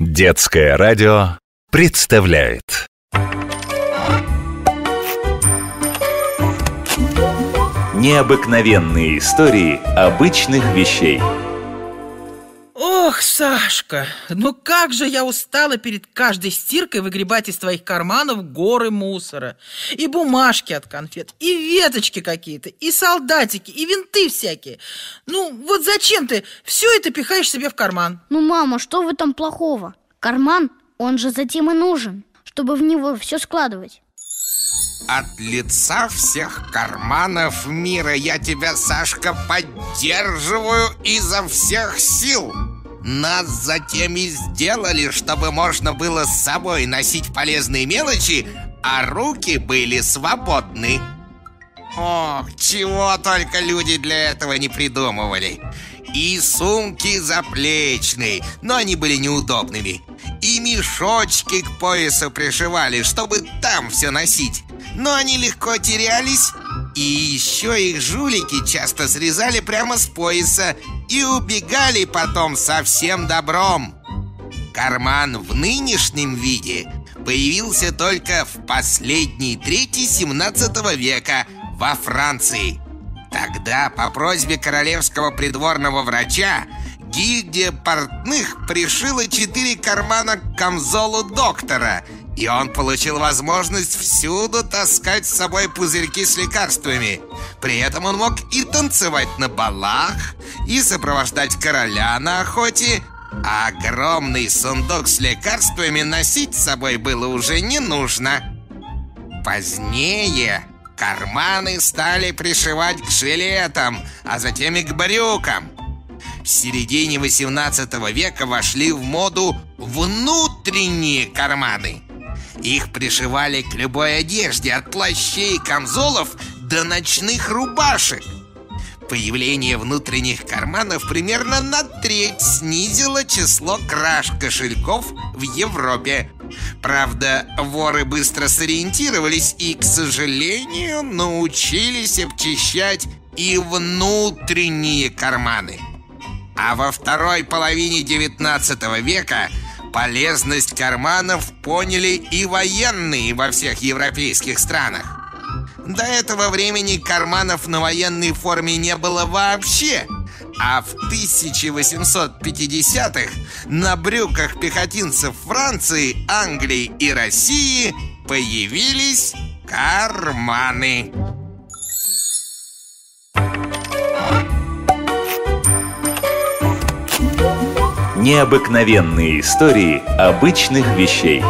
Детское радио представляет. Необыкновенные истории обычных вещей Ох, Сашка, ну как же я устала перед каждой стиркой выгребать из твоих карманов горы мусора И бумажки от конфет, и веточки какие-то, и солдатики, и винты всякие Ну вот зачем ты все это пихаешь себе в карман? Ну, мама, что в этом плохого? Карман, он же затем и нужен, чтобы в него все складывать От лица всех карманов мира я тебя, Сашка, поддерживаю изо всех сил Нас затем и сделали, чтобы можно было с собой носить полезные мелочи, а руки были свободны. Ох, чего только люди для этого не придумывали. И сумки заплечные, но они были неудобными. И мешочки к поясу пришивали, чтобы там все носить. Но они легко терялись И еще их жулики часто срезали прямо с пояса И убегали потом со всем добром Карман в нынешнем виде появился только в последней трети 17 века во Франции. Тогда по просьбе королевского придворного врача гильдия портных пришила четыре кармана к камзолу доктора, и он получил возможность всюду таскать с собой пузырьки с лекарствами. При этом он мог и танцевать на балах, и сопровождать короля на охоте, а огромный сундук с лекарствами носить с собой было уже не нужно. Позднее карманы стали пришивать к жилетам, а затем и к брюкам. В середине 18 века вошли в моду внутренние карманы. Их пришивали к любой одежде, от плащей и камзолов до ночных рубашек. Появление внутренних карманов примерно на треть снизило число краж кошельков в Европе. Правда, воры быстро сориентировались и, к сожалению, научились обчищать и внутренние карманы. А во второй половине 19 века полезность карманов поняли и военные во всех европейских странах. До этого времени карманов на военной форме не было вообще, а в 1850-х на брюках пехотинцев Франции, Англии и России появились карманы. Необыкновенные истории обычных вещей